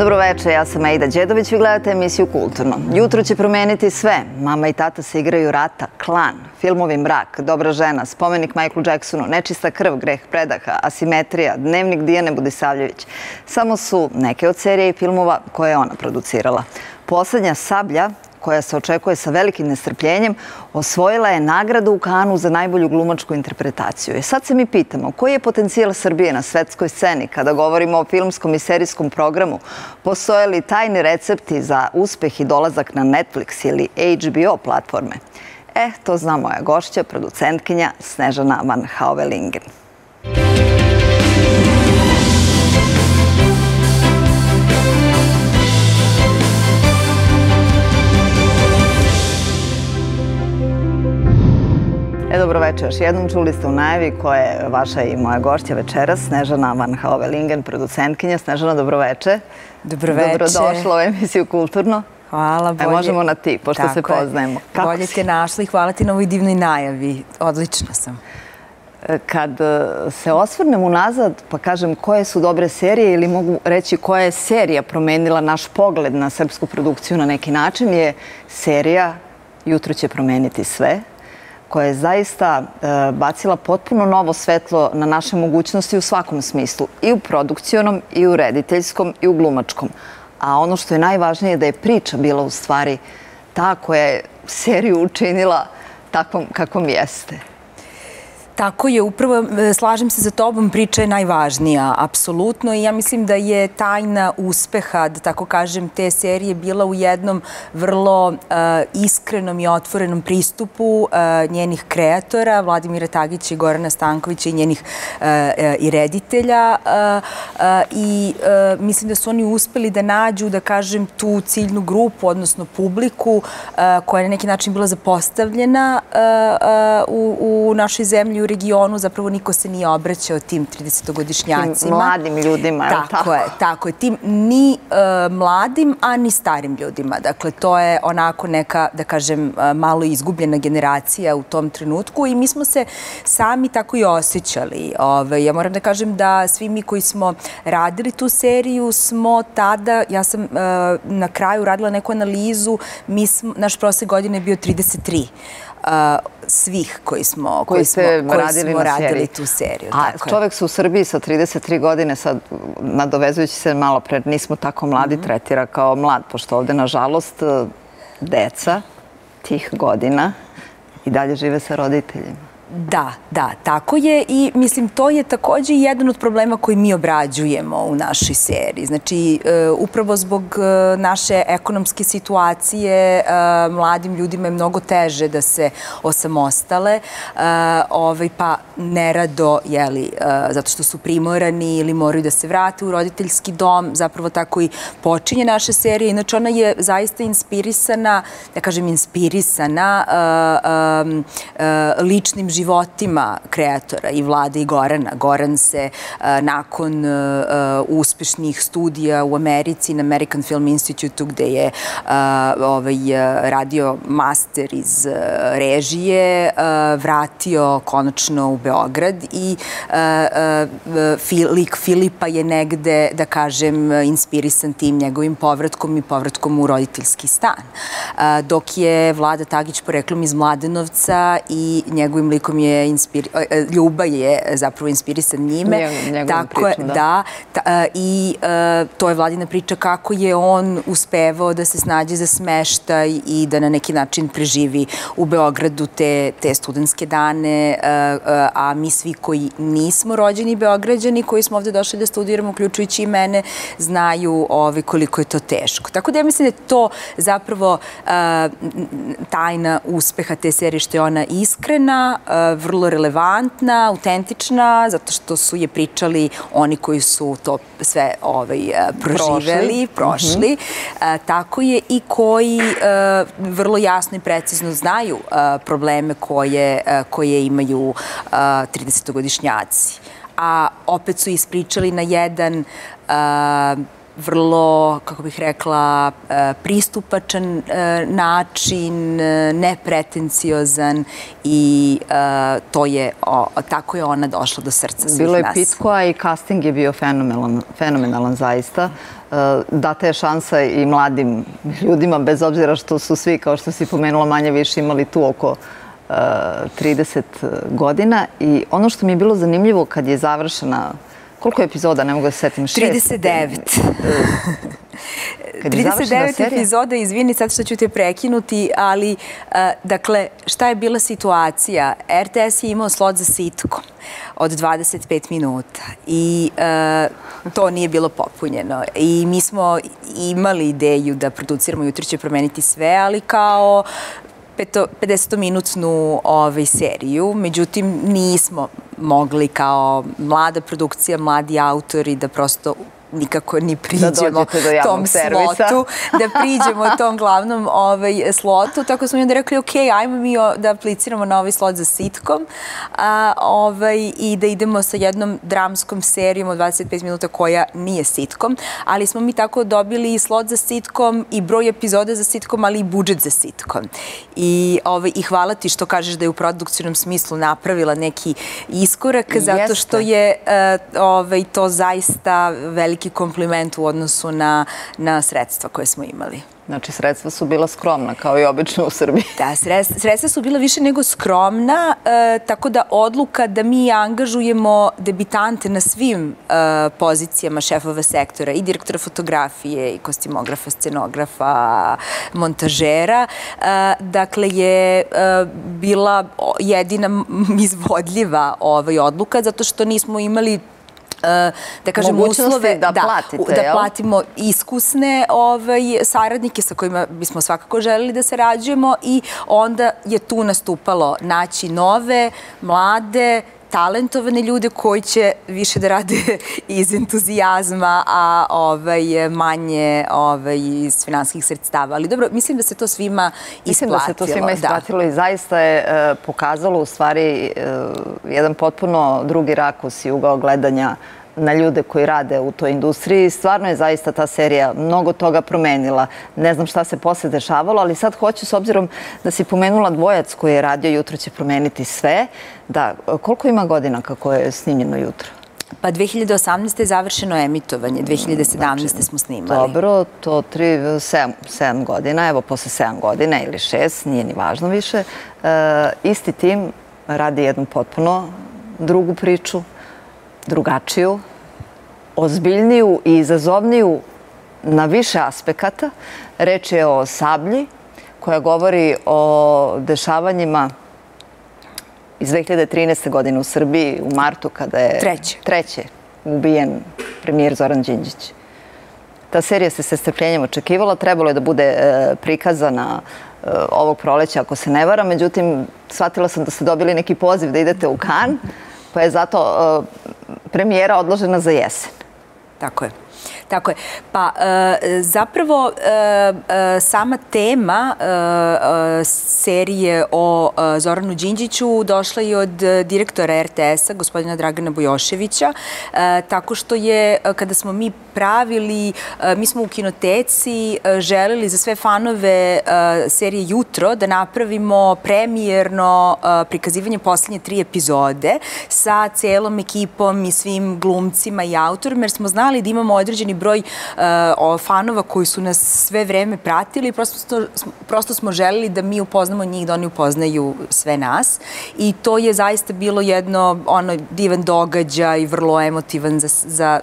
Dobroveče, ja sam Aida Đedović, vi gledate emisiju Kulturno. Jutro će promeniti sve. Mama i tata se igraju rata, klan, filmovi Mrak, Dobra žena, spomenik Michaelu Jacksonu, Nečista krv, Greh predaha, Asimetrija, Dnevnik Dijane Budisavljević. Samo su neke od serija i filmova koje je ona producirala. Poslednja Sablja koja se očekuje sa velikim nestrpljenjem, osvojila je nagradu u Kanu za najbolju glumačku interpretaciju. I sad se mi pitamo, koji je potencijal Srbije na svetskoj sceni kada govorimo o filmskom i serijskom programu? Postoje li tajni recepti za uspeh i dolazak na Netflix ili HBO platforme? E, to zna moja gošća, producentkinja Snežana Van Hauvelingen. E, dobroveče još jednom. Čuli ste u najavi koja je vaša i moja gošća večeras, Snežana Van Hauvelingen, producentkinja. Snežana, dobroveče. Dobroveče. Dobrodošla u emisiju Kulturno. Hvala, bolje. E, možemo na ti, pošto Tako se poznajemo. Kako bolje te našli. Hvala ti na ovoj divnoj najavi. Odlična sam. E, kad e, se osvrnem unazad, pa kažem koje su dobre serije ili mogu reći koja je serija promenila naš pogled na srpsku produkciju na neki način, je serija Jutro će promeniti sve, koja je zaista e, bacila potpuno novo svetlo na naše mogućnosti u svakom smislu, i u produkcionom, i u rediteljskom, i u glumačkom. A ono što je najvažnije je da je priča bila u stvari ta koja je seriju učinila takvom kakvom jeste. Tako je, upravo e, slažem se za tobom, priča je najvažnija, apsolutno. I ja mislim da je tajna uspeha, da tako kažem, te serije bila u jednom vrlo uh, iskrenom i otvorenom pristupu uh, njenih kreatora, Vladimira Tagića i Gorana Stankovića i njenih uh, i reditelja. I mislim da su oni uspeli da nađu, da kažem, tu ciljnu grupu, odnosno publiku koja je na neki način bila zapostavljena u, u našoj zemlji, u regionu zapravo niko se nije obraćao tim 30-godišnjacima. Tim mladim ljudima, je tako? Tako je, tako je. Tim ni uh, mladim, a ni starim ljudima. Dakle, to je onako neka, da kažem, uh, malo izgubljena generacija u tom trenutku i mi smo se sami tako i osjećali. Ove, ja moram da kažem da svi mi koji smo radili tu seriju smo tada, ja sam uh, na kraju radila neku analizu, mi smo, naš prosek godine je bio 33 svih koji smo, koji, koji smo, koji radili, smo radili tu seriju. A tako čovek se u Srbiji sa 33 godine, sad nadovezujući se malo pred, nismo tako mladi, mm -hmm. tretira kao mlad, pošto ovde, nažalost, deca tih godina i dalje žive sa roditeljima. Da, da, tako je i mislim to je takođe jedan od problema koji mi obrađujemo u našoj seriji. Znači, e, upravo zbog e, naše ekonomske situacije e, mladim ljudima je mnogo teže da se osamostale, ovaj, pa nerado, jeli, zato što su primorani ili moraju da se vrate u roditeljski dom, zapravo tako i počinje naša serija. Inače, ona je zaista inspirisana, da kažem inspirisana ličnim životom životima kreatora i Vlade i Gorana. Goran se nakon uspešnih studija u Americi na American Film Institute gde je ovaj, radio master iz režije, vratio konačno u Beograd i lik Filipa je negde, da kažem, inspirisan tim njegovim povratkom i povratkom u roditeljski stan. Dok je Vlada Tagić poreklom iz Mladenovca i njegovim likom nekom je. E, e, Ljuba je zapravo inspirisan njime. Tako pričom, da. da ta, e, I to je vladina priča kako je on uspevao da se snađe za smeštaj i da na neki način preživi u Beogradu te, te studentske dane, a mi svi koji nismo rođeni Beograđani, koji smo ovde došli da studiramo, uključujući i mene, znaju ove, koliko je to teško. Tako da ja mislim da je to zapravo tajna uspeha te serije, što je ona iskrena, vrlo relevantna, autentična, zato što su je pričali oni koji su to sve ovaj, proživeli, prošli. prošli. Mm -hmm. Tako je i koji vrlo jasno i precizno znaju probleme koje, koje imaju 30-godišnjaci. A opet su ispričali na jedan vrlo, kako bih rekla, e, pristupačan e, način, e, nepretenciozan i to je, tako je ona došla do srca svih nas. Bilo je pitko, a i casting je bio fenomenalan, fenomenalan zaista. Data je šansa i mladim ljudima, bez obzira što su svi, kao što si pomenula, manje više imali tu oko 30 godina. I ono što mi je bilo zanimljivo kad je završena Koliko je epizoda, ne mogu da se setim? 39. 39 epizoda, izvini sad što ću te prekinuti, ali dakle, šta je bila situacija? RTS je imao slot za sitkom od 25 minuta i to nije bilo popunjeno. I mi smo imali ideju da produciramo Jutro će promeniti sve, ali kao 50-minutnu ovaj, seriju, međutim nismo mogli kao mlada produkcija, mladi autori da prosto nikako ni da priđemo da tom servisa. slotu, da priđemo tom glavnom ovaj, slotu. Tako smo mi onda rekli, ok, ajmo mi da apliciramo na ovaj slot za sitkom a, ovaj, i da idemo sa jednom dramskom serijom od 25 minuta koja nije sitkom, ali smo mi tako dobili i slot za sitkom i broj epizoda za sitkom, ali i budžet za sitkom. I, ovaj, i hvala ti što kažeš da je u produkcijnom smislu napravila neki iskorak, zato što je uh, ovaj, to zaista veliki veliki kompliment u odnosu na, na sredstva koje smo imali. Znači, sredstva su bila skromna, kao i obično u Srbiji. Da, sredstva su bila više nego skromna, e, tako da odluka da mi angažujemo debitante na svim e, pozicijama šefova sektora, i direktora fotografije, i kostimografa, scenografa, montažera, e, dakle je e, bila jedina izvodljiva ovaj odluka, zato što nismo imali da kažem, uslove da, da, platite, da platimo iskusne ovaj, saradnike sa kojima bismo svakako želeli da sarađujemo i onda je tu nastupalo naći nove, mlade, talentovane ljude koji će više da rade iz entuzijazma, a ovaj, manje ovaj, iz finanskih sredstava. Ali dobro, mislim da se to svima isplatilo. Mislim da se to svima da. isplatilo da. i zaista je e, pokazalo u stvari e, jedan potpuno drugi rakus i ugao gledanja na ljude koji rade u toj industriji. Stvarno je zaista ta serija mnogo toga promenila. Ne znam šta se posle dešavalo, ali sad hoću, s obzirom da si pomenula dvojac koji je radio Jutro će promeniti sve, da, koliko ima godina kako je snimljeno Jutro? Pa 2018. je završeno emitovanje, 2017. Znači, smo snimali. Dobro, to tri, 7, 7 godina, evo posle 7 godina ili 6, nije ni važno više. E, isti tim radi jednu potpuno drugu priču, drugačiju, ozbiljniju i izazovniju na više aspekata. Reč je o sablji koja govori o dešavanjima iz 2013. godine u Srbiji u martu kada je treće, treće ubijen premijer Zoran Đinđić. Ta serija se sa strpljenjem očekivala, trebalo je da bude e, prikazana e, ovog proleća ako se ne vara, međutim shvatila sam da ste dobili neki poziv da idete u Kan, pa je zato e, premijera odložena za jesen. Tako je. Tako je. Pa e, zapravo e, e, sama tema serije o Zoranu Đinđiću došla i od direktora RTS-a, gospodina Dragana Bojoševića, tako što je, kada smo mi pravili, mi smo u kinoteci želeli za sve fanove serije Jutro da napravimo premijerno prikazivanje poslednje tri epizode sa celom ekipom i svim glumcima i autorima, jer smo znali da imamo određeni broj uh, fanova koji su nas sve vreme pratili. Prosto, prosto smo želeli da mi upoznamo njih, da oni upoznaju sve nas. I to je zaista bilo jedno ono, divan događaj, vrlo emotivan za,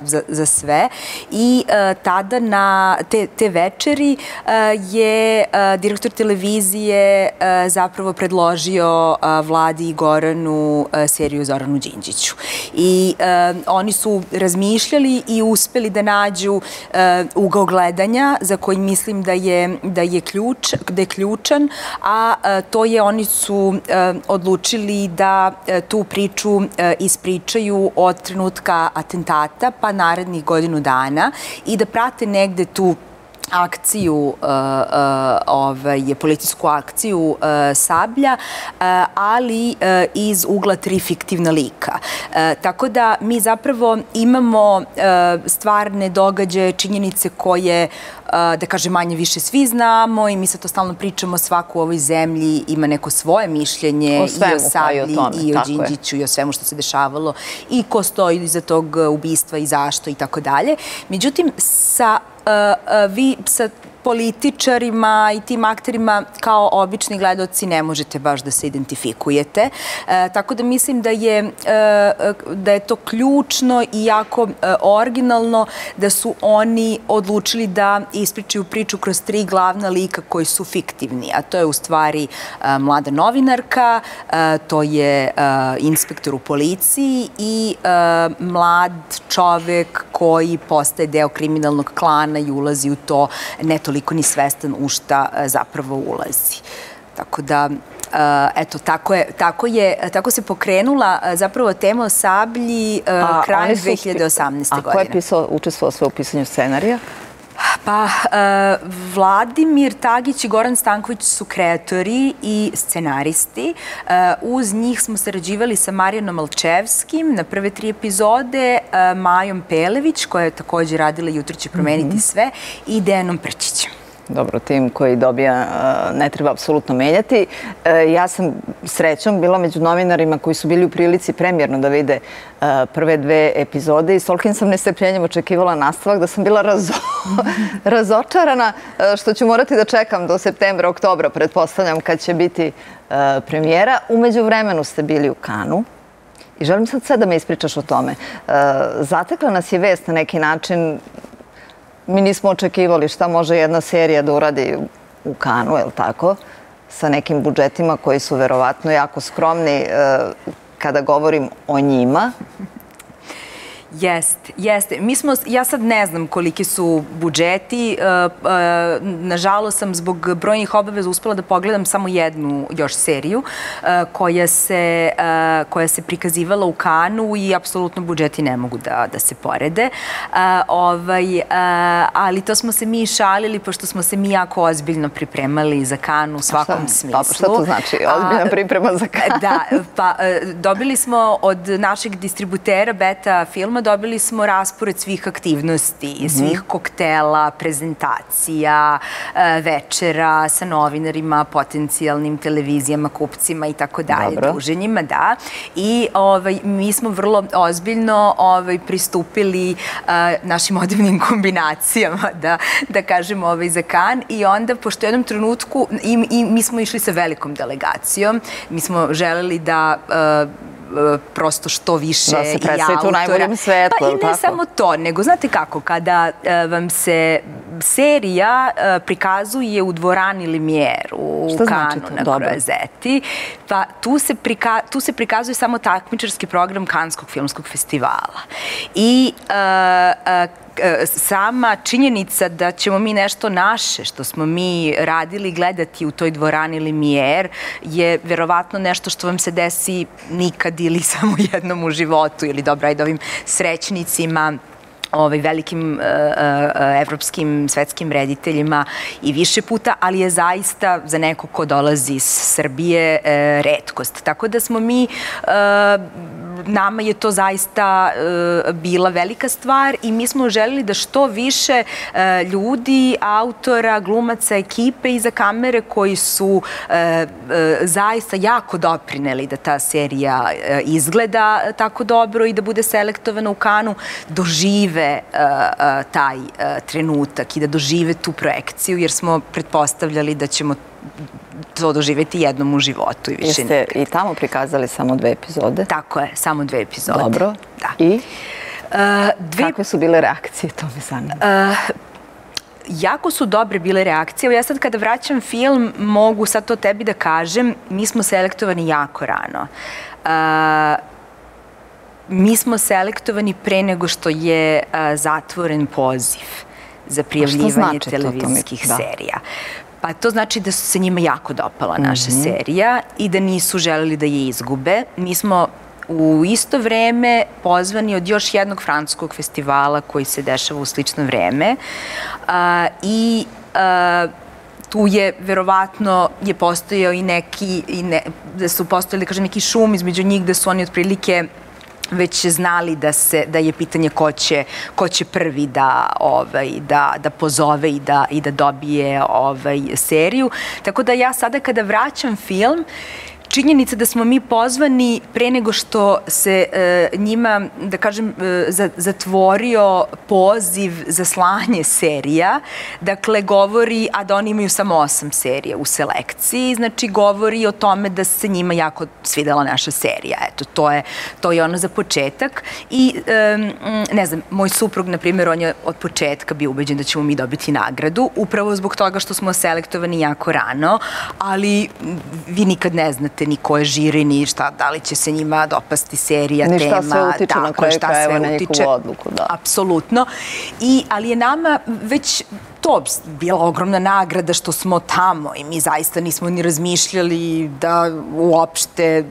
za, za, sve. I uh, tada na te, te večeri uh, je direktor televizije zapravo predložio Vladi i Goranu seriju Zoranu Đinđiću. I oni su razmišljali i uspeli da nađu uh, ugao gledanja za koji mislim da je, da je, ključ, da je ključan, a uh, to je oni su uh, odlučili da tu priču ispričaju od trenutka atentata pa narednih godinu dana i da prate negde tu akciju, uh, uh, ovaj, policijsku akciju uh, Sablja, ali iz ugla tri fiktivna lika. Tako da mi zapravo imamo stvarne događaje, činjenice koje da kažem, manje više svi znamo i mi se to stalno pričamo, svaku u ovoj zemlji ima neko svoje mišljenje o svemu, i o Sablji, i o, tome, i o Đinđiću i o svemu što se dešavalo i ko stoji iza tog ubistva i zašto i tako dalje. Međutim, sa vi, pëse političarima i tim akterima kao obični gledoci ne možete baš da se identifikujete. E, tako da mislim da je, e, da je to ključno i jako e, originalno da su oni odlučili da ispričaju priču kroz tri glavna lika koji su fiktivni, a to je u stvari e, mlada novinarka, e, to je e, inspektor u policiji i mlad čovek koji postaje deo kriminalnog klana i ulazi u to ne toliko ni svestan u šta e, zapravo ulazi. Tako da, e, eto, tako, je, tako, je, tako se pokrenula e, zapravo tema o sablji krajem 2018. godine. A ko je pisao, učestvovao sve u pisanju scenarija? Pa, uh, Vladimir Tagić i Goran Stanković su kreatori i scenaristi. Uh, uz njih smo sarađivali sa Marijanom Malčevskim na prve tri epizode, uh, Majom Pelević, koja je takođe radila Jutro će promeniti mm -hmm. sve, i Dejanom Prčićem. Dobro, tim koji dobija ne treba apsolutno menjati. Ja sam srećom bila među novinarima koji su bili u prilici premjerno da vide prve dve epizode i s tolkim sam nestrpljenjem očekivala nastavak da sam bila razo... razočarana što ću morati da čekam do septembra, oktobra, pretpostavljam, kad će biti premijera. Umeđu vremenu ste bili u Kanu. I želim sad sve da me ispričaš o tome. Zatekla nas je vest na neki način mi nismo očekivali šta može jedna serija da uradi u Kanu, je li tako? Sa nekim budžetima koji su verovatno jako skromni e, kada govorim o njima. Jeste, jeste. Mi smo, ja sad ne znam koliki su budžeti. E, e, nažalost sam zbog brojnih obaveza uspela da pogledam samo jednu još seriju e, koja se, koja se prikazivala u Kanu i apsolutno budžeti ne mogu da, da se porede. Ovaj, ali to smo se mi šalili pošto smo se mi jako ozbiljno pripremali za Kanu u svakom šta, smislu. Dobro, šta to znači? Ozbiljna priprema za Kanu? Da, pa dobili smo od našeg distributera Beta filma filma dobili smo raspored svih aktivnosti, mm -hmm. svih koktela, prezentacija, e, večera sa novinarima, potencijalnim televizijama, kupcima i tako dalje, druženjima, da. I ovaj, mi smo vrlo ozbiljno ovaj, pristupili uh, našim odivnim kombinacijama, da, da kažemo, ovaj, za kan i onda, pošto u jednom trenutku, i, i mi smo išli sa velikom delegacijom, mi smo želeli da uh, E, prosto što više da se predstavite u najboljem svetlu, pa i ne tako? samo to, nego znate kako, kada uh, vam se serija uh, prikazuje u dvorani Limijer u Šta Kanu znači na. Krozeti, pa tu se, prika, tu se prikazuje samo takmičarski program Kanskog filmskog festivala. I uh, uh, E, sama činjenica da ćemo mi nešto naše, što smo mi radili, gledati u toj dvorani Limijer, je verovatno nešto što vam se desi nikad ili samo jednom u životu ili dobra, ajde ovim srećnicima ovaj, velikim uh, uh, evropskim svetskim rediteljima i više puta, ali je zaista za neko ko dolazi iz Srbije redkost. Tako da smo mi nama je to zaista uh, bila velika stvar i mi smo želeli da što više uh, ljudi, autora, glumaca, ekipe iza kamere koji su uh, zaista jako doprineli da ta serija izgleda tako dobro i da bude selektovana u kanu, dožive taj trenutak i da dožive tu projekciju, jer smo pretpostavljali da ćemo to doživeti jednom u životu i više Jeste nikad. i tamo prikazali samo dve epizode? Tako je, samo dve epizode. Dobro. Da. I? Uh, dve... Kakve su bile reakcije, to me zanima. Uh, jako su dobre bile reakcije. Ja sad kada vraćam film, mogu sad to tebi da kažem, mi smo selektovani jako rano. Uh, mi smo selektovani pre nego što je uh, zatvoren poziv za prijavljivanje znači televizijskih to, to mi... da. serija. Pa to znači da su se njima jako dopala naša mm -hmm. serija i da nisu želeli da je izgube. Mi smo u isto vreme pozvani od još jednog francuskog festivala koji se dešava u slično vreme a, i a, tu je verovatno je postojao i neki i ne, da su postojali da kažem neki šum između njih da su oni otprilike već znali da se da je pitanje ko će ko će prvi da ovaj da da pozove i da i da dobije ovaj seriju. Tako da ja sada kada vraćam film činjenica da smo mi pozvani pre nego što se e, njima, da kažem, e, zatvorio poziv za slanje serija, dakle govori, a da oni imaju samo osam serija u selekciji, znači govori o tome da se njima jako svidela naša serija. Eto, to je, to je ono za početak. I, e, ne znam, moj suprug, na primjer, on je od početka bio ubeđen da ćemo mi dobiti nagradu, upravo zbog toga što smo selektovani jako rano, ali vi nikad ne znate ni ko je žiri, ni šta, da li će se njima dopasti serija, ni tema. Ni šta sve utiče tako, na kraju krajeva na njihovu odluku. Da. Apsolutno. I, ali je nama već to bila ogromna nagrada što smo tamo i mi zaista nismo ni razmišljali da uopšte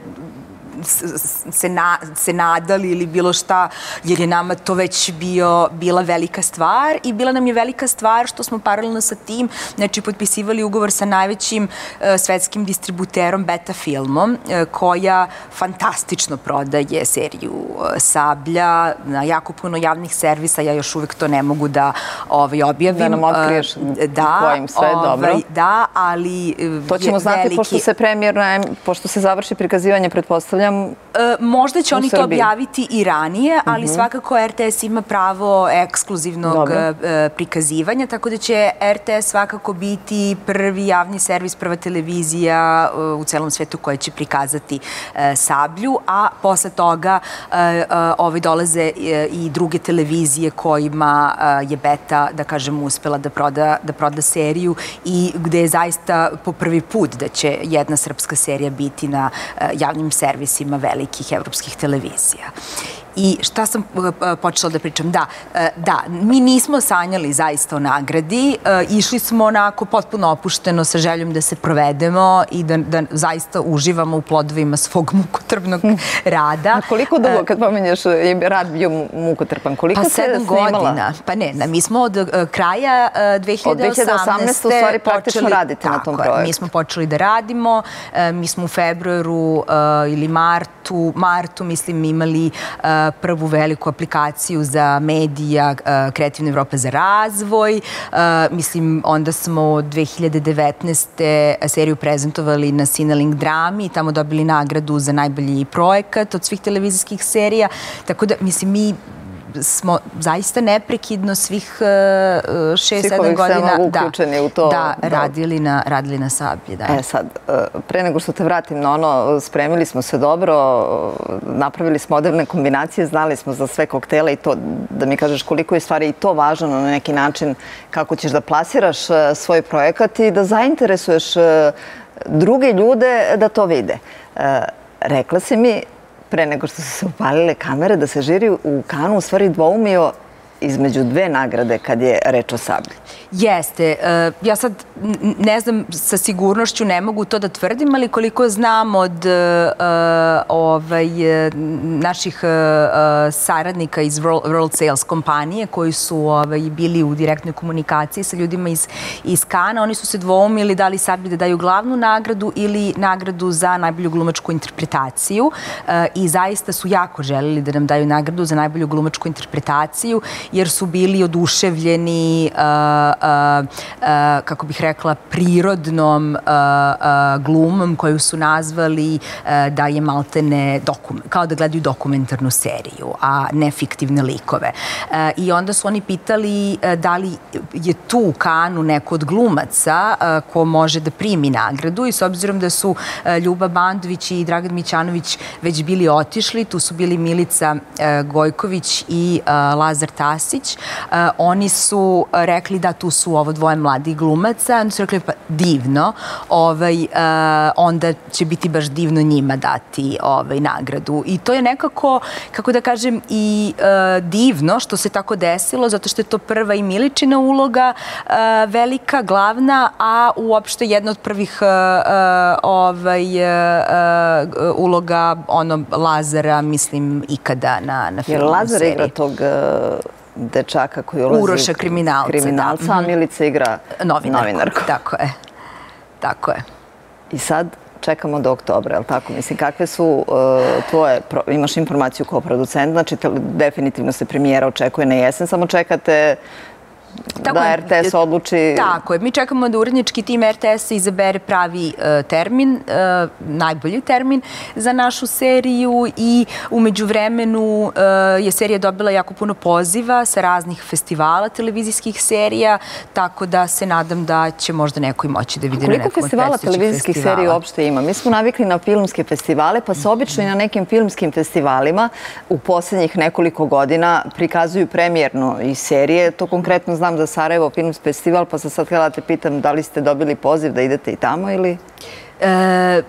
se, na, se nadali ili bilo šta, jer je nama to već bio, bila velika stvar i bila nam je velika stvar što smo paralelno sa tim, znači potpisivali ugovor sa najvećim uh, svetskim distributerom Beta Filmom, uh, koja fantastično prodaje seriju uh, Sablja na jako puno javnih servisa, ja još uvek to ne mogu da ovaj, objavim. Da nam otkriješ da, kojim sve, ovaj, dobro. Da, ali To ćemo znati veliki... pošto se premijer, pošto se završi prikazivanje, pretpostavljam, pretpostavljam e, Možda će oni to objaviti i ranije, ali uh mhm. -huh. svakako RTS ima pravo ekskluzivnog. E, prikazivanja, tako da će RTS svakako biti prvi javni servis, prva televizija e, u celom svetu koja će prikazati Sablju, a posle toga ovaj dolaze i druge televizije kojima je Beta, da kažem, uspela da proda, da proda seriju i gde je zaista po prvi put da će jedna srpska serija biti na javnim servisima servisima velikih evropskih televizija. I šta sam uh, uh, počela da pričam? Da, uh, da, mi nismo sanjali zaista o nagradi, išli smo onako potpuno opušteno sa željom da se provedemo i da, da zaista uživamo u plodovima svog mukotrpnog rada. A koliko dugo, kad pomenješ, je rad bio mukotrpan? Koliko pa sedam godina. Pa ne, na, mi smo od kraja 2018. Od 2018. u stvari praktično radite tako, na tom projektu. Mi smo počeli da radimo, mi smo u februaru ili martu, martu mislim imali prvu veliku aplikaciju za medija Kreativna Evropa za razvoj. Mislim, onda smo 2019. seriju prezentovali na Cinelink drami i tamo dobili nagradu za najbolji projekat od svih televizijskih serija. Tako da, mislim, mi smo zaista neprekidno svih uh, šest, sedam godina da, u to. Da, da, radili na, radili na sablji. Da. E sad, uh, pre nego što te vratim na ono, spremili smo se dobro, napravili smo moderne kombinacije, znali smo za sve koktele i to, da mi kažeš koliko je stvari i to važno na neki način kako ćeš da plasiraš uh, svoj projekat i da zainteresuješ druge ljude da to vide. Rekla si mi pre nego što su se upalile kamere, da se žiri u Kanu u stvari dvoumio između dve nagrade kad je reč o sablji. Jeste. E, ja sad ne znam sa sigurnošću, ne mogu to da tvrdim, ali koliko znam od e, ovaj, naših e, saradnika iz World Sales kompanije koji su ovaj, bili u direktnoj komunikaciji sa ljudima iz, iz Kana, oni su se dvoumili da li sablji da daju glavnu nagradu ili nagradu za najbolju glumačku interpretaciju i zaista su jako želili da nam daju nagradu za najbolju glumačku interpretaciju jer su bili oduševljeni, kako bih rekla, prirodnom glumom koju su nazvali da je maltene kao da gledaju dokumentarnu seriju, a ne fiktivne likove. I onda su oni pitali da li je tu u Kanu neko od glumaca ko može da primi nagradu i s obzirom da su Ljuba Bandović i Dragan Mićanović već bili otišli, tu su bili Milica Gojković i Lazar Tasić, Vasić. Oni su rekli da tu su ovo dvoje mladih glumaca. Oni su rekli pa divno, ovaj, onda će biti baš divno njima dati ovaj, nagradu. I to je nekako, kako da kažem, i divno što se tako desilo, zato što je to prva i Miličina uloga, velika, glavna, a uopšte jedna od prvih ovaj, uloga ono, Lazara, mislim, ikada na, na filmu Jer Lazar igra tog dečaka koji ulazi... Uroša kriminalca. Kriminalca, da. a mhm. Milica igra novinarku. novinarku. Tako je. Tako je. I sad čekamo do oktobra, je li tako? Mislim, kakve su uh, tvoje, pro, imaš informaciju kao producent, znači te, definitivno se premijera očekuje na jesen, samo čekate Tako da RTS odluči... Tako je. Mi čekamo da urednički tim RTS-a izabere pravi uh, termin, uh, najbolji termin za našu seriju i umeđu vremenu uh, je serija dobila jako puno poziva sa raznih festivala televizijskih serija, tako da se nadam da će možda neko i moći da vidi na nekom festivala televizijskih festivala. serija uopšte ima? Mi smo navikli na filmske festivale, pa se obično i na nekim filmskim festivalima u poslednjih nekoliko godina prikazuju premijerno i serije. To konkretno znam za Sarajevo Films Festival, pa sam sad htjela te pitam da li ste dobili poziv da idete i tamo ili... E...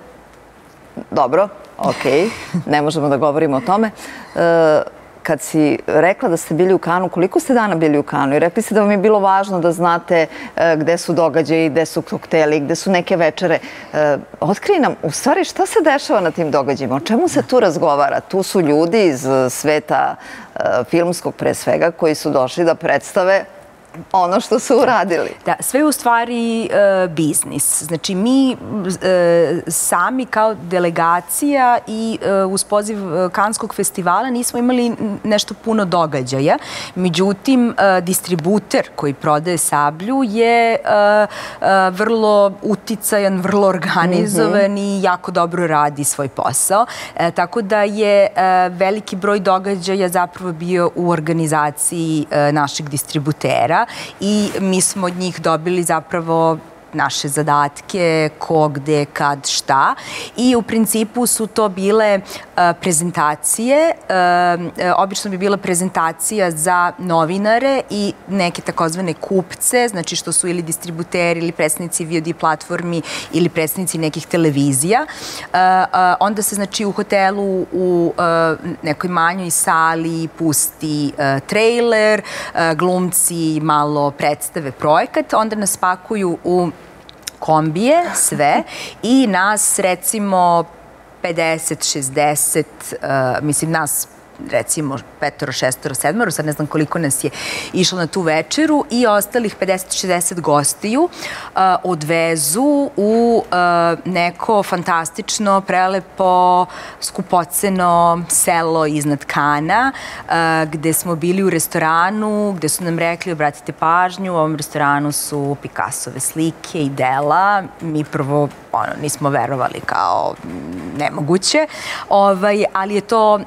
Dobro, okay. ne možemo da govorimo o tome. E, kad si rekla da ste bili u Kanu, koliko ste dana bili u Kanu? I rekli ste da vam je bilo važno da znate e, gde su događaji, gde su kokteli, gde su neke večere. E, otkrij nam, u stvari, šta se dešava na tim događajima? O čemu se tu razgovara? Tu su ljudi iz sveta e, filmskog pre svega koji su došli da predstave ono što su uradili. Da, sve je u stvari e, biznis. Znači, mi e, sami kao delegacija i e, uz poziv Kanskog festivala nismo imali nešto puno događaja. Međutim, distributer koji prodaje sablju je vrlo uticajan, vrlo organizovan mm -hmm. i jako dobro radi svoj posao. Tako da je veliki broj događaja zapravo bio u organizaciji našeg distributera i mi smo od njih dobili zapravo naše zadatke, ko, gde, kad, šta. I u principu su to bile uh, prezentacije. Uh, obično bi bila prezentacija za novinare i neke takozvane kupce, znači što su ili distributeri ili predstavnici VOD platformi ili predstavnici nekih televizija. Onda se znači u hotelu u nekoj manjoj sali pusti trailer, glumci malo predstave projekat, onda nas pakuju u kombije, sve, i nas recimo 50, 60, uh, mislim nas recimo petoro, šestoro, sedmoro, sad ne znam koliko nas je išlo na tu večeru i ostalih 50-60 gostiju uh, odvezu u uh, neko fantastično, prelepo, skupoceno selo iznad Kana, uh, gde smo bili u restoranu, gde su nam rekli obratite pažnju, u ovom restoranu su Picassove slike i dela. Mi prvo ono, nismo verovali kao nemoguće, ovaj, ali je to um,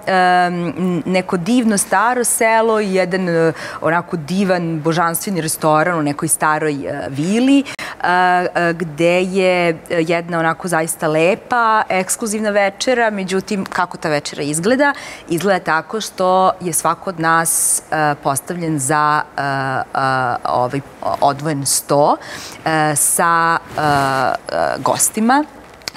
neko divno staro selo i jedan uh, onako divan božanstveni restoran u nekoj staroj uh, vili uh, gde je jedna onako zaista lepa, ekskluzivna večera, međutim kako ta večera izgleda? Izgleda tako što je svako od nas postavljen za ovaj odvojen sto sa gostima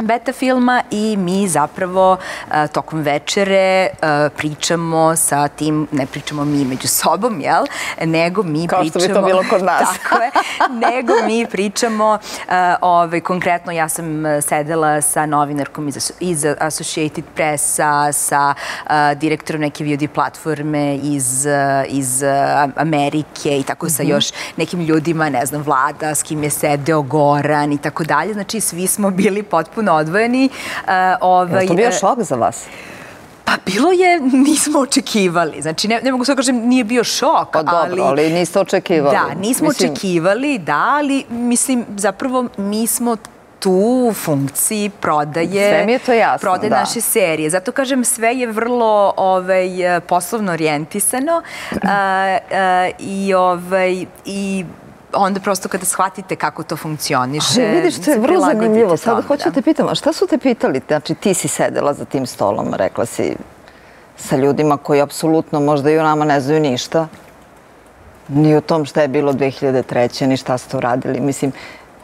beta filma i mi zapravo uh, tokom večere uh, pričamo sa tim, ne pričamo mi među sobom, jel? Nego mi Kao pričamo... Kao što bi to bilo kod nas. tako je. Nego mi pričamo, uh, ovaj, konkretno ja sam sedela sa novinarkom iz, iz Associated Pressa, sa uh, direktorom neke VOD platforme iz, uh, iz uh, Amerike i tako mm -hmm. sa još nekim ljudima, ne znam, Vlada, s kim je sedeo Goran i tako dalje. Znači, svi smo bili potpuno potpuno odvojeni. Uh, ovaj, je to bio e, šok za vas? Pa bilo je, nismo očekivali. Znači, ne, ne mogu sve kažem, nije bio šok, pa, dobro, ali... ali niste očekivali. Da, nismo mislim... očekivali, da, ali mislim, zapravo mi smo tu u funkciji prodaje sve mi je to jasno, prodaje da. naše serije. Zato kažem sve je vrlo ovaj poslovno orijentisano i ovaj i onda prosto kada shvatite kako to funkcioniše... Ali vidiš, to je vrlo zanimljivo. Sada hoću da te pitam, a šta su te pitali? Znači, ti si sedela za tim stolom, rekla si, sa ljudima koji apsolutno možda i o nama ne znaju ništa. ni o tom šta je bilo 2003. ni šta ste uradili. Mislim,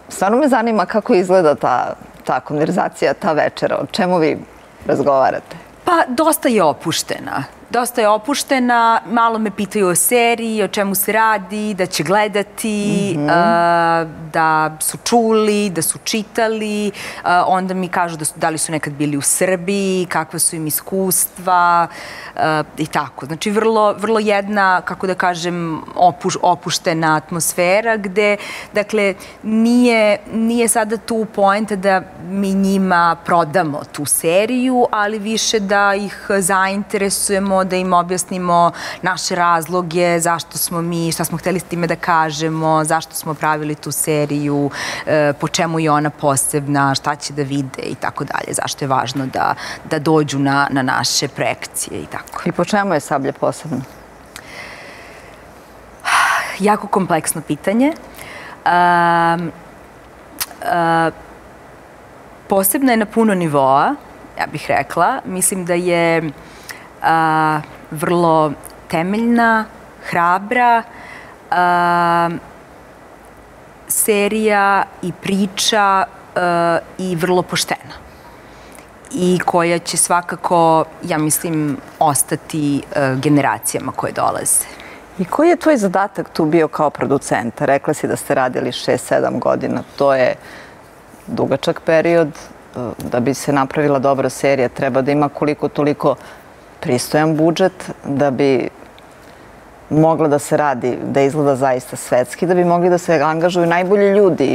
stvarno me zanima kako izgleda ta, ta konverzacija, ta večera. O čemu vi razgovarate? Pa, dosta je opuštena dosta je opuštena, malo me pitaju o seriji, o čemu se radi, da će gledati, mm -hmm. uh, da su čuli, da su čitali, uh, onda mi kažu da, su, da li su nekad bili u Srbiji, kakva su im iskustva uh, i tako. Znači, vrlo, vrlo jedna, kako da kažem, opuš, opuštena atmosfera gde, dakle, nije, nije sada tu poenta da mi njima prodamo tu seriju, ali više da ih zainteresujemo da im objasnimo naše razloge, zašto smo mi, šta smo hteli s time da kažemo, zašto smo pravili tu seriju, e, po čemu je ona posebna, šta će da vide i tako dalje, zašto je važno da, da dođu na, na naše projekcije i tako. I po čemu je Sablja posebna? Jako kompleksno pitanje. Um, uh, posebna je na puno nivoa, ja bih rekla. Mislim da je a, vrlo temeljna, hrabra a, serija i priča a, i vrlo poštena i koja će svakako, ja mislim, ostati generacijama koje dolaze. I koji je tvoj zadatak tu bio kao producenta? Rekla si da ste radili 6-7 godina. To je dugačak period. Da bi se napravila dobra serija, treba da ima koliko toliko pristojan budžet da bi mogla da se radi, da izgleda zaista svetski, da bi mogli da se angažuju najbolji ljudi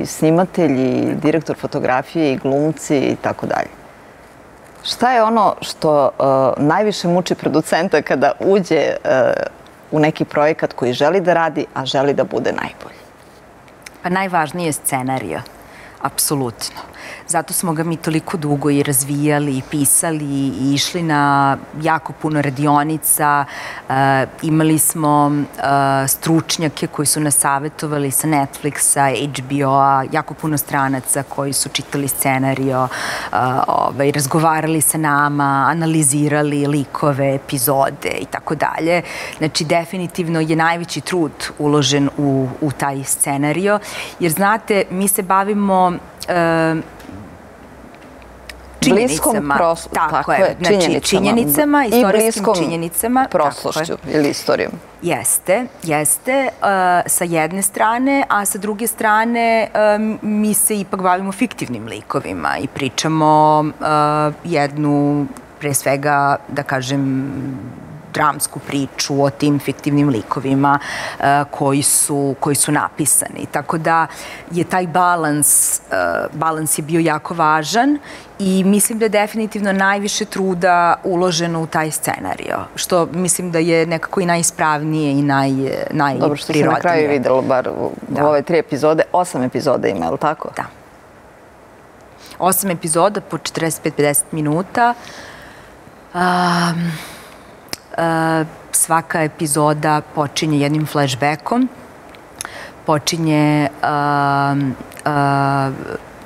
i snimatelji, i direktor fotografije, i glumci i tako dalje. Šta je ono što uh, najviše muči producenta kada uđe uh, u neki projekat koji želi da radi, a želi da bude najbolji? Pa najvažnije je scenarija, apsolutno. Zato smo ga mi toliko dugo i razvijali i pisali i išli na jako puno radionica. Uh, imali smo uh, stručnjake koji su nas savjetovali sa Netflixa, HBO-a, jako puno stranaca koji su čitali scenario, uh, ovaj, razgovarali sa nama, analizirali likove, epizode i tako dalje. Znači, definitivno je najveći trud uložen u, u taj scenario, jer znate, mi se bavimo činjenicama. Pros, tako, tako je, znači činjenicama, činjenicama istorijskim I činjenicama. prošlošću ili istorijom. Jeste, jeste, uh, sa jedne strane, a sa druge strane um, mi se ipak bavimo fiktivnim likovima i pričamo uh, jednu, pre svega, da kažem, dramsku priču o tim fiktivnim likovima uh, koji, su, koji su napisani. Tako da je taj balans, uh, balans je bio jako važan i mislim da je definitivno najviše truda uloženo u taj scenario, što mislim da je nekako i najispravnije i naj, najprirodnije. Dobro, što se na kraju videlo, bar u da. ove tri epizode, osam epizoda ima, je li tako? Da. Osam epizoda po 45-50 minuta. Um, svaka epizoda počinje jednim flashbackom, počinje uh, uh,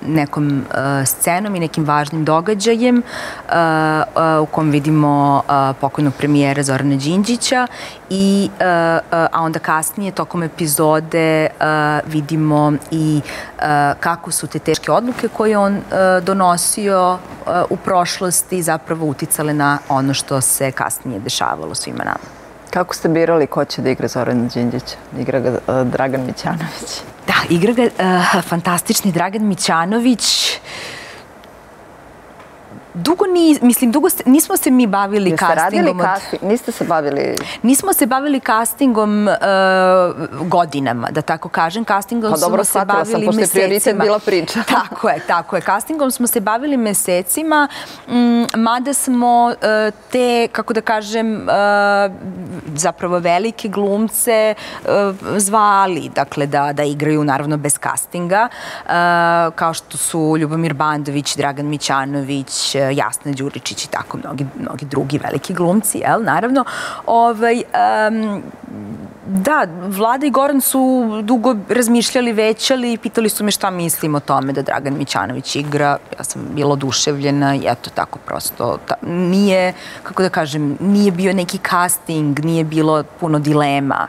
nekom uh, scenom i nekim važnim događajem uh, uh, u kom vidimo uh, pokojnog premijera Zorana Đinđića i uh, uh, a onda kasnije tokom epizode uh, vidimo i uh, kako su te teške odluke koje on uh, donosio uh, u prošlosti zapravo uticale na ono što se kasnije dešavalo svima nama. Kako ste birali ko će da igra Zorana Đinđića? Igra ga uh, Dragan Mićanović. Da, igra ga uh, fantastični Dragan Mićanović. Dugo ni, mislim, dugo ste, nismo se mi bavili Jeste castingom. Radili casting? Niste se bavili... Nismo se bavili castingom uh, godinama, da tako kažem. Castingom pa dobro, smo se bavili sam, pošto je prioritet bila priča. tako je, tako je. Castingom smo se bavili mesecima, m, mada smo uh, te, kako da kažem, uh, zapravo velike glumce uh, zvali, dakle, da, da igraju naravno bez castinga, uh, kao što su Ljubomir Bandović, Dragan Mićanović, Jasna Đuričić i tako mnogi, mnogi drugi veliki glumci, jel, naravno. Ovaj, um, da, Vlada i Goran su dugo razmišljali, većali i pitali su me šta mislim o tome da Dragan Mićanović igra. Ja sam bila oduševljena i eto tako prosto. Ta, nije, kako da kažem, nije bio neki casting, nije bilo puno dilema.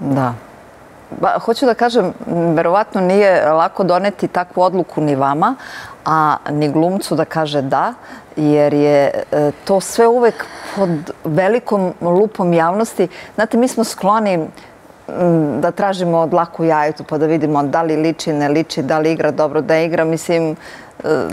Da. Ba, hoću da kažem, verovatno nije lako doneti takvu odluku ni vama, a ni glumcu da kaže da, jer je e, to sve uvek pod velikom lupom javnosti. Znate, mi smo skloni da tražimo dlaku jajetu pa da vidimo da li liči, ne liči, da li igra dobro, da igra. Mislim, e,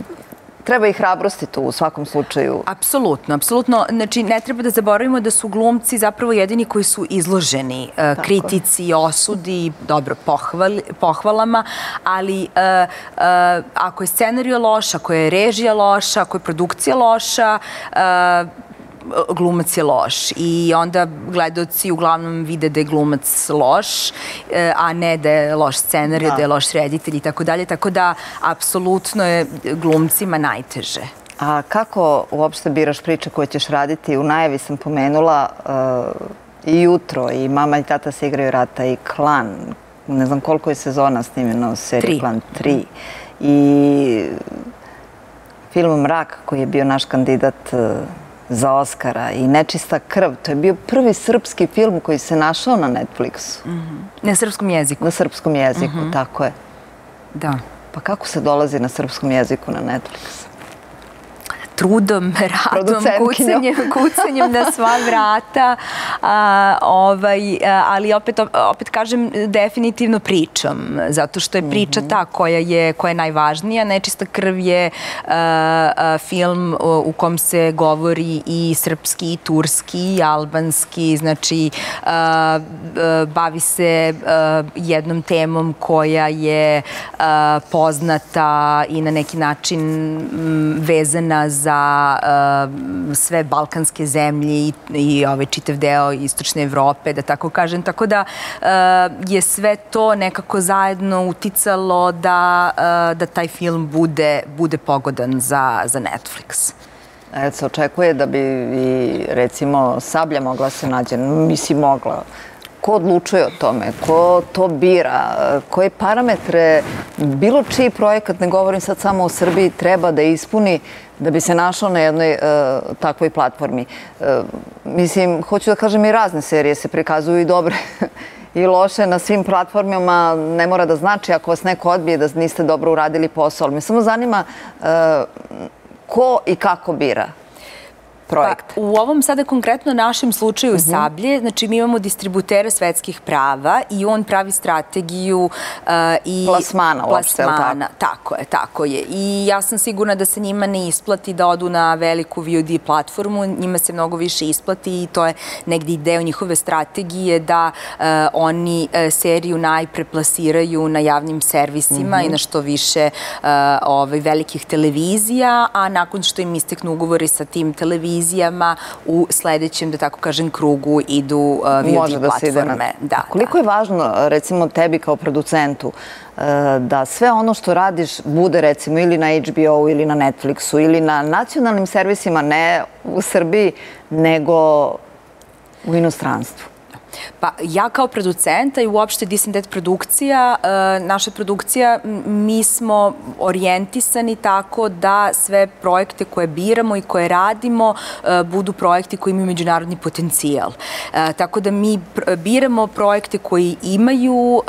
treba i hrabrosti tu u svakom slučaju. Apsolutno, apsolutno. Znači, ne treba da zaboravimo da su glumci zapravo jedini koji su izloženi uh, kritici, osudi, dobro, pohval, pohvalama, ali uh, uh, ako je scenariju loš, ako je režija loša, ako je produkcija loša, glumac je loš i onda gledoci uglavnom vide da je glumac loš, e, a ne da je loš scenar, da. da je loš reditelj i tako dalje, tako da apsolutno je glumcima najteže. A kako uopšte biraš priče koje ćeš raditi? U najavi sam pomenula uh, i jutro, i mama i tata se igraju rata, i klan. Ne znam koliko je sezona snimljeno serije Klan 3. I film Mrak, koji je bio naš kandidat uh, za Oscara i Nečista krv. To je bio prvi srpski film koji se našao na Netflixu. Mm -hmm. Na srpskom jeziku? Na srpskom jeziku, mm -hmm. tako je. Da. Pa kako se dolazi na srpskom jeziku na Netflix? Trudom, radom, kucanjem, kucanjem na sva vrata, a, ovaj, a, ali opet, opet kažem definitivno pričom, zato što je priča -hmm. ta koja je, koja je najvažnija. Nečista krv je a, a, film u kom se govori i srpski, i turski, i albanski, znači a, a, bavi se a, jednom temom koja je a, poznata i na neki način vezana za za uh, sve balkanske zemlje i, i ovaj čitav deo istočne Evrope, da tako kažem. Tako da uh, je sve to nekako zajedno uticalo da, uh, da taj film bude, bude pogodan za, za Netflix. Eto, se očekuje da bi i recimo Sablja mogla se nađe, mislim mogla, ko odlučuje o tome, ko to bira, koje parametre bilo čiji projekat, ne govorim sad samo o Srbiji, treba da ispuni da bi se našao na jednoj uh, takvoj platformi. Uh, mislim, hoću da kažem i razne serije se prikazuju i dobre i loše na svim platformama. Ne mora da znači ako vas neko odbije da niste dobro uradili posao. Ali me samo zanima uh, ko i kako bira projekt? Pa, u ovom sada konkretno našem slučaju uh mhm. -huh. Sablje, znači mi imamo distributera svetskih prava i on pravi strategiju uh, i... Plasmana uopšte, Plasmana, tako? tako je, tako je. I ja sam sigurna da se njima ne isplati da odu na veliku VOD platformu, njima se mnogo više isplati i to je negdje deo njihove strategije da uh, oni uh, seriju najpre plasiraju na javnim servisima uh -huh. i mhm. na što više ovaj, velikih televizija, a nakon što im isteknu ugovori sa tim televizijama, televizijama u sledećem, da tako kažem, krugu idu uh, VOD Može da platforme. Da, da, Koliko je važno, recimo, tebi kao producentu, uh, da sve ono što radiš bude recimo ili na HBO ili na Netflixu ili na nacionalnim servisima, ne u Srbiji, nego u inostranstvu? Pa ja kao producenta i uopšte Dead produkcija, e, naša produkcija, mi smo orijentisani tako da sve projekte koje biramo i koje radimo e, budu projekti koji imaju međunarodni potencijal. E, tako da mi biramo projekte koji imaju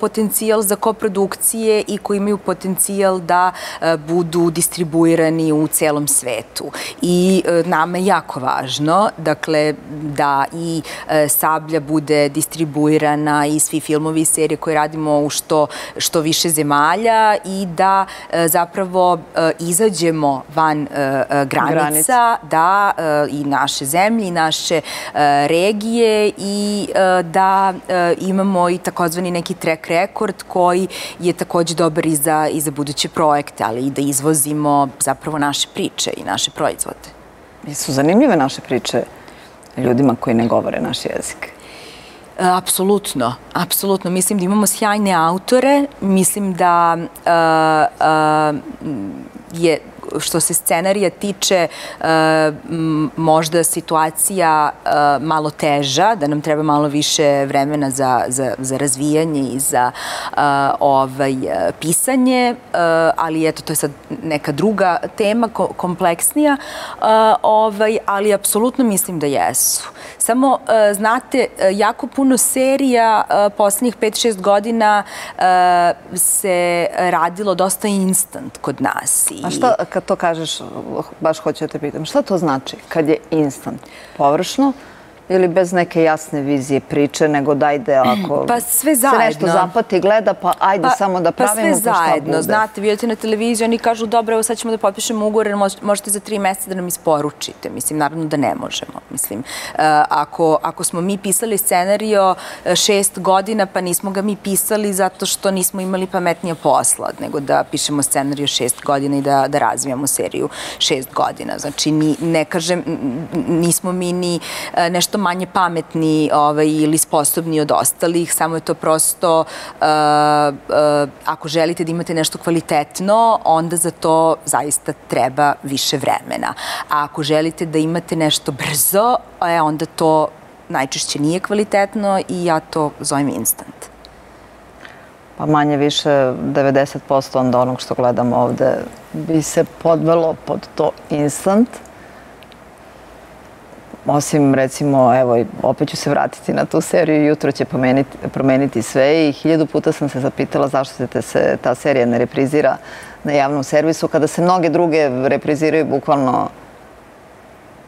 potencijal za koprodukcije i koji imaju potencijal da budu distribuirani u celom svetu. I nama je jako važno, dakle, da i Sablja bude distribuirana i svi filmovi i serije koje radimo u što, što više zemalja i da e, zapravo e, izađemo van e, granica, granica. da i naše zemlje i naše regije i da imamo i takozvani neki track record koji je takođe dobar i za, i za buduće projekte, ali i da izvozimo zapravo naše priče i naše proizvode. Su zanimljive naše priče ljudima koji ne govore naš jezik? E, apsolutno, apsolutno. Mislim da imamo sjajne autore, mislim da uh, uh, je što se scenarija tiče možda situacija malo teža, da nam treba malo više vremena za, za, za razvijanje i za ovaj, pisanje, ali eto, to je sad neka druga tema, kompleksnija, ovaj, ali apsolutno mislim da jesu. Samo, znate, jako puno serija poslednjih 5-6 godina se radilo dosta instant kod nas. I... A šta, kad to kažeš, baš hoću da te pitam, šta to znači kad je instant? Površno? Ili bez neke jasne vizije priče, nego dajde ako pa sve zajedno. se nešto zapati gleda, pa ajde pa, samo da pravimo pa sve zajedno. Znate, vi na televiziju, oni kažu, dobro, evo sad ćemo da potpišemo ugovor, jer možete za tri meseca da nam isporučite. Mislim, naravno da ne možemo. Mislim, uh, ako, ako smo mi pisali scenario uh, šest godina, pa nismo ga mi pisali zato što nismo imali pametnija posla, nego da pišemo scenario šest godina i da, da razvijamo seriju šest godina. Znači, ni, ne kažem, nismo mi ni uh, nešto manje pametni ovaj, ili sposobni od ostalih, samo je to prosto, uh, uh, ako želite da imate nešto kvalitetno, onda za to zaista treba više vremena. A ako želite da imate nešto brzo, e, onda to najčešće nije kvalitetno i ja to zovem instant. Pa manje više 90% onda onog što gledamo ovde bi se podvelo pod to instant osim recimo, evo, opet ću se vratiti na tu seriju, jutro će pomeniti, promeniti sve i hiljadu puta sam se zapitala zašto se, se ta serija ne reprizira na javnom servisu, kada se mnoge druge repriziraju bukvalno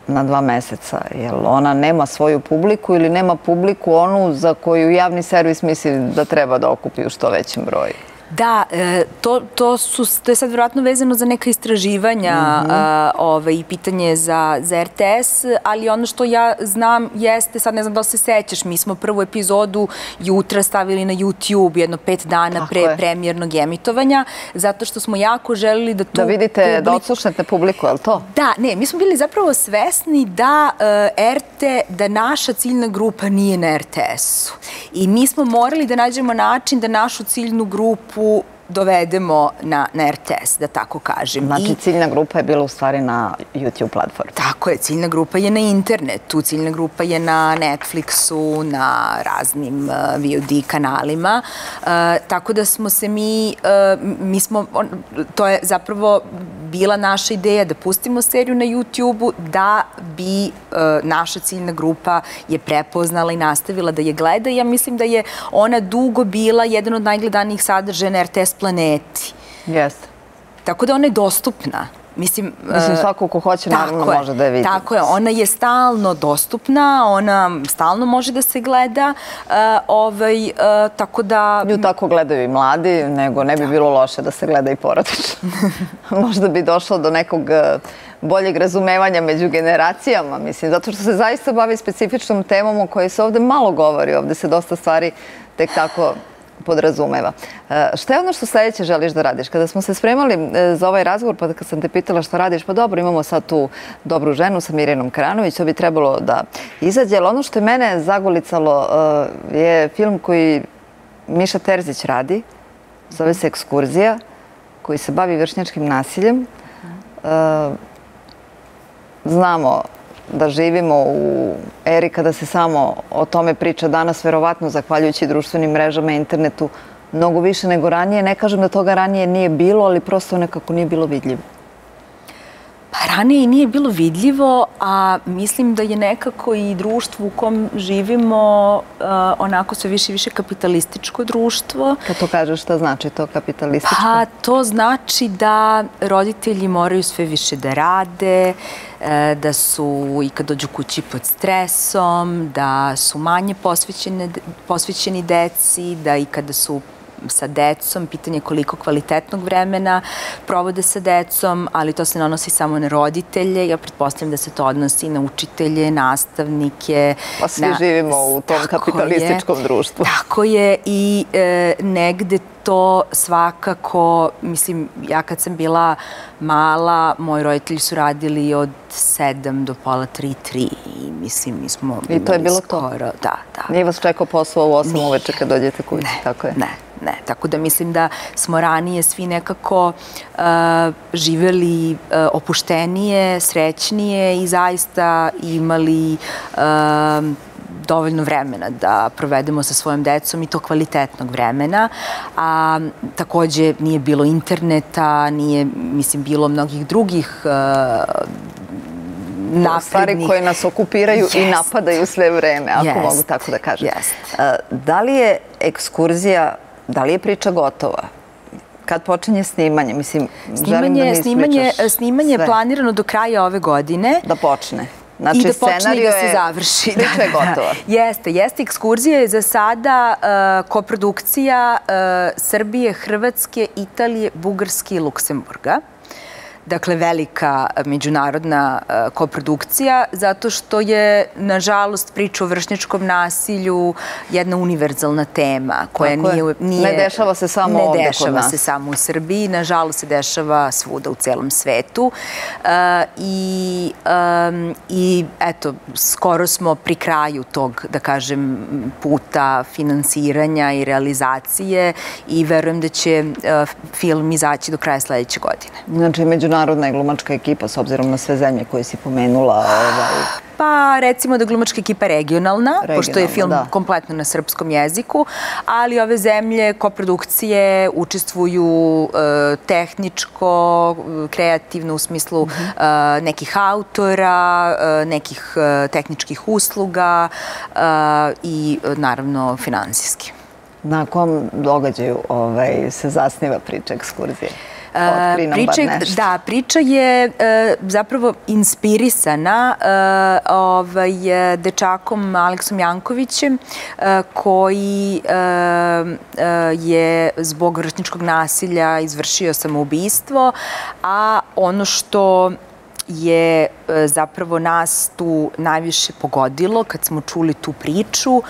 na dva meseca. Jel ona nema svoju publiku ili nema publiku onu za koju javni servis misli da treba da okupi u što većem broju? Da, e, to, to, su, to je sad vjerojatno vezano za neka istraživanja mm -hmm. ove, i pitanje za, za RTS, ali ono što ja znam jeste, sad ne znam da se sećaš, mi smo prvu epizodu jutra stavili na YouTube jedno pet dana Tako pre je. premijernog emitovanja, zato što smo jako želili da tu... Da vidite, publiku... da odslušnete publiku, je li to? Da, ne, mi smo bili zapravo svesni da uh, e, RT, da naša ciljna grupa nije na RTS-u. I mi smo morali da nađemo način da našu ciljnu grupu grupu dovedemo na, na RTS, da tako kažem. Znači, I, ciljna grupa je bila u stvari na YouTube platformi. Tako je, ciljna grupa je na internetu, ciljna grupa je na Netflixu, na raznim uh, VOD kanalima, uh, tako da smo se mi, uh, mi smo, on, to je zapravo bila naša ideja da pustimo seriju na YouTube-u, da bi uh, naša ciljna grupa je prepoznala i nastavila da je gleda. Ja mislim da je ona dugo bila jedan od najgledanijih sadržaja na RTS planeti. Jeste. Tako da ona je dostupna. Mislim, Mislim, e, svako ko hoće naravno je, može da je vidi. Tako je, ona je stalno dostupna, ona stalno može da se gleda, uh, ovaj, uh, tako da... Nju tako gledaju i mladi, nego ne bi bilo loše da se gleda i porodično. Možda bi došlo do nekog boljeg razumevanja među generacijama, mislim, zato što se zaista bavi specifičnom temom o kojoj se ovde malo govori, ovde se dosta stvari tek tako podrazumeva. E, šta je ono što sledeće želiš da radiš? Kada smo se spremali e, za ovaj razgovor, pa kad sam te pitala šta radiš, pa dobro, imamo sad tu dobru ženu sa Mirjanom Kranović, to bi trebalo da izađe, ali ono što je mene zagolicalo e, je film koji Miša Terzić radi, zove se Ekskurzija, koji se bavi vršnjačkim nasiljem. Znamo da živimo u eri kada se samo o tome priča danas, verovatno zahvaljujući društvenim mrežama i internetu, mnogo više nego ranije. Ne kažem da toga ranije nije bilo, ali prosto nekako nije bilo vidljivo. Pa ranije nije bilo vidljivo, a mislim da je nekako i društvo u kom živimo uh, onako sve više i više kapitalističko društvo. Kad to kažeš, šta znači to kapitalističko? Pa to znači da roditelji moraju sve više da rade, e, da su i kad dođu kući pod stresom, da su manje posvećeni, posvećeni deci, da i kada su sa decom, pitanje koliko kvalitetnog vremena provode sa decom, ali to se ne odnosi samo na roditelje, ja pretpostavljam da se to odnosi na učitelje, nastavnike. Pa svi na, živimo u tom kapitalističkom je, društvu. Tako je i e, negde to svakako, mislim, ja kad sam bila mala, moji roditelji su radili od 7 do pola 3, 3 i mislim, mi smo I to je bilo skoro, to? Da, da. Nije vas čekao posao u 8 uveče kad dođete kući, ne, tako je? Ne, ne. Tako da mislim da smo ranije svi nekako uh, živeli uh, opuštenije, srećnije i zaista imali uh, dovoljno vremena da provedemo sa svojom decom i to kvalitetnog vremena. A takođe nije bilo interneta, nije, mislim, bilo mnogih drugih uh, naprednih... Stvari koje nas okupiraju yes. i napadaju sve vreme, ako yes. mogu tako da kažem. Yes. Da li je ekskurzija, da li je priča gotova? Kad počinje snimanje? Mislim, snimanje, želim da mi snimanje, snimanje je planirano do kraja ove godine. Da počne. Znači, I da počne da se završi. Priča je da, gotova. jeste, jeste. Ekskurzija je za sada uh, koprodukcija uh, Srbije, Hrvatske, Italije, Bugarske i Luksemburga dakle velika međunarodna uh, koprodukcija zato što je nažalost priča o vršnjačkom nasilju jedna univerzalna tema koja Tako nije, nije ne dešava se samo ne ovde kod dešava se samo u Srbiji, nažalost se dešava svuda u celom svetu. Uh, i, um, i eto skoro smo pri kraju tog da kažem puta finansiranja i realizacije i verujem da će uh, film izaći do kraja sledeće godine. Znači, međunarodna je glumačka ekipa, s obzirom na sve zemlje koje si pomenula. Ovaj... Pa recimo da glumačka ekipa regionalna, regionalna pošto je film da. kompletno na srpskom jeziku, ali ove zemlje koprodukcije učestvuju e, tehničko, kreativno u smislu mm -hmm. e, nekih autora, e, nekih tehničkih usluga i naravno finansijski. Na kom događaju ovaj, se zasniva priča ekskurzije? Priča, da, priča je uh, zapravo inspirisana uh, ovaj, dečakom Aleksom Jankovićem koji je zbog vršničkog nasilja izvršio samoubistvo, a ono što je zapravo nas tu najviše pogodilo kad smo čuli tu priču,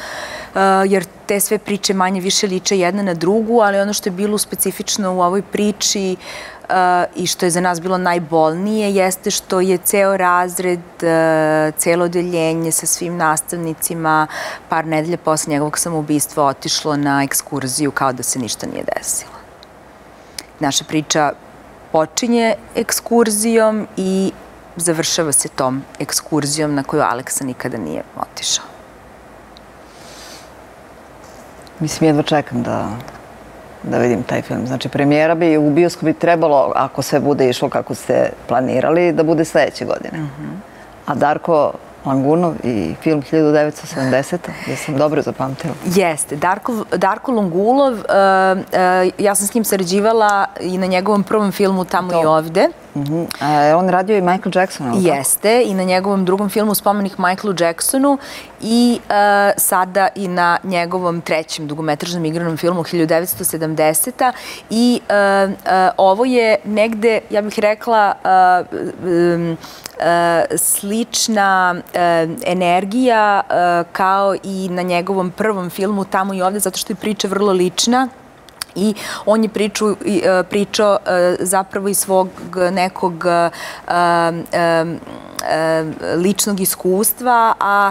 jer te sve priče manje više liče jedna na drugu, ali ono što je bilo specifično u ovoj priči i što je za nas bilo najbolnije jeste što je ceo razred, celo odeljenje sa svim nastavnicima par nedelja posle njegovog samoubistva otišlo na ekskurziju kao da se ništa nije desilo. Naša priča počinje ekskurzijom i završava se tom ekskurzijom na koju Aleksa nikada nije otišao. Mislim, jedva čekam da, da vidim taj film. Znači, premijera bi u bioskopu bi trebalo, ako sve bude išlo kako ste planirali, da bude sledeće godine. Mm -hmm. A Darko Langunov i film 1970. gde sam dobro zapamtila. Jeste. Darko, Darko Langulov, uh, uh, ja sam s njim sarađivala i na njegovom prvom filmu Tamo to. i ovde. -huh. A, on radio i Michael Jackson, ali Jeste, i na njegovom drugom filmu Spomenik Michaelu Jacksonu i uh, sada i na njegovom trećem dugometražnom igranom filmu 1970. I uh, uh, ovo je negde, ja bih rekla, slična energija kao i na njegovom prvom filmu Tamo i ovde, zato što je priča vrlo lična i on je priču, pričao zapravo iz svog nekog ličnog iskustva, a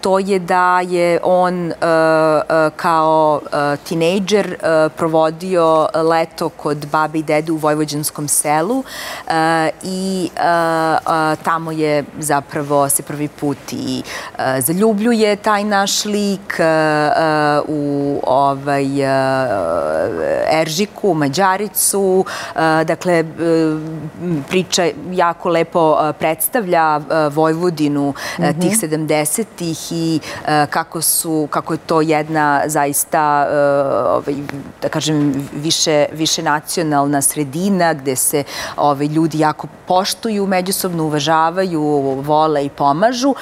to je da je on kao tinejdžer provodio leto kod babe i dede u Vojvođanskom selu i tamo je zapravo se prvi put i zaljubljuje taj naš lik u ovaj Eržiku, Mađaricu, dakle priča jako lepo predstavlja Vojvodinu mm -hmm. tih 70-ih i kako, su, kako je to jedna zaista, ovaj, da kažem, više, više nacionalna sredina gde se ovaj, ljudi jako poštuju, međusobno uvažavaju, vole i pomažu,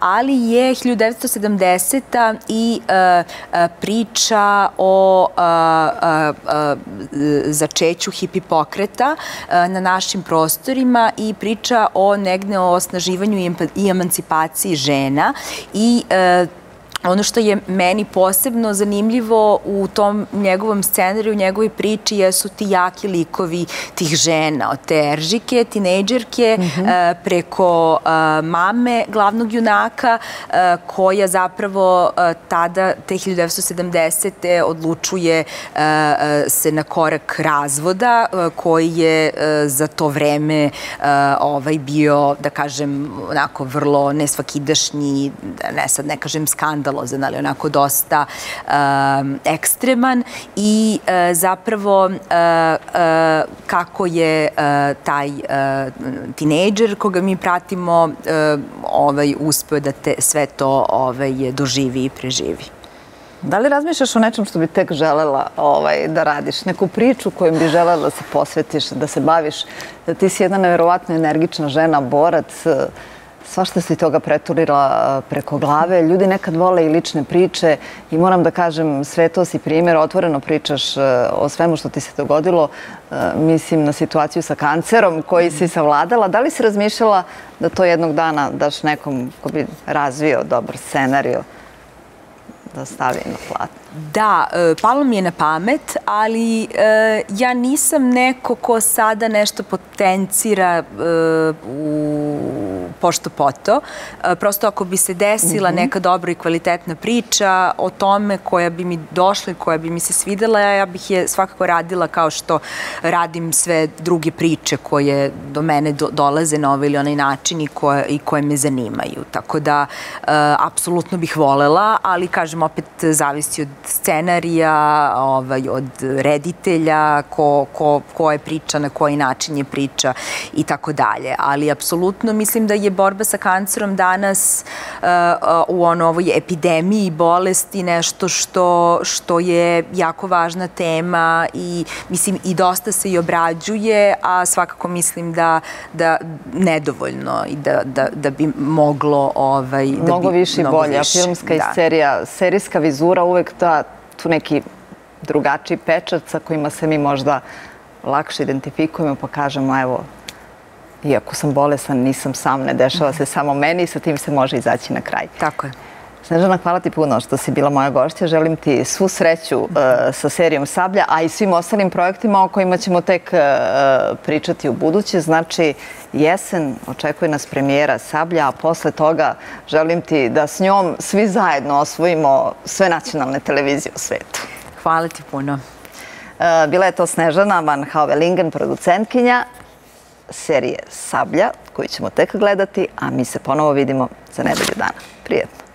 ali je 1970 i priča o začeću hipi pokreta na našim prostorima i priča o negne o osnaživanju i emancipaciji žena i e, ono što je meni posebno zanimljivo u tom njegovom scenariju, u njegovoj priči jesu ti jaki likovi tih žena, od te eržike, tinejdžerke, mm -hmm. preko mame glavnog junaka, koja zapravo tada, te 1970. odlučuje se na korak razvoda, koji je za to vreme ovaj bio, da kažem, onako vrlo nesvakidašnji, ne sad ne kažem skandal, skandalozan, ali onako dosta um, ekstreman i uh, zapravo uh, uh, kako je taj tinejdžer koga mi pratimo ovaj, uspeo da te sve to ovaj, doživi i preživi. Da li razmišljaš o nečem što bi tek želela ovaj, da radiš? Neku priču kojom bi želela da se posvetiš, da se baviš? Da ti si jedna neverovatno energična žena, borac, svašta se toga preturila preko glave. Ljudi nekad vole i lične priče i moram da kažem, sve to si primjer, otvoreno pričaš o svemu što ti se dogodilo. Mislim na situaciju sa kancerom koji si savladala. Da li si razmišljala da to jednog dana daš nekom ko bi razvio dobar scenario? da stavi na platno? Da, e, palo mi je na pamet, ali e, ja nisam neko ko sada nešto potencira e, u pošto poto. Prosto ako bi se desila mhm. neka dobra i kvalitetna priča o tome koja bi mi došla i koja bi mi se svidela, ja bih je svakako radila kao što radim sve druge priče koje do mene do, dolaze na ovaj ili onaj način i koje, i koje me zanimaju. Tako da, apsolutno bih volela, ali kažem, opet zavisi od scenarija, ovaj, od reditelja, ko, ko, ko je priča, na koji način je priča i tako dalje. Ali apsolutno mislim da je borba sa kancerom danas uh, u ono, ovoj epidemiji bolesti nešto što, što je jako važna tema i mislim i dosta se i obrađuje, a svakako mislim da, da nedovoljno i da, da, da bi moglo ovaj, da mnogo bi, više i bolje. Više, filmska da. serija, serijska vizura uvek da tu neki drugačiji pečat sa kojima se mi možda lakše identifikujemo pa kažemo evo iako sam bolesan, nisam sam, ne dešava se samo meni i sa tim se može izaći na kraj. Tako je. Snežana, hvala ti puno što si bila moja gošća. Želim ti svu sreću uh, sa serijom Sablja, a i svim ostalim projektima o kojima ćemo tek uh, pričati u buduće. Znači, jesen očekuje nas premijera Sablja, a posle toga želim ti da s njom svi zajedno osvojimo sve nacionalne televizije u svetu. Hvala ti puno. Uh, bila je to Snežana Van Hauvelingen, producentkinja serije Sablja, koju ćemo tek gledati, a mi se ponovo vidimo za nedelju dana. Prijetno!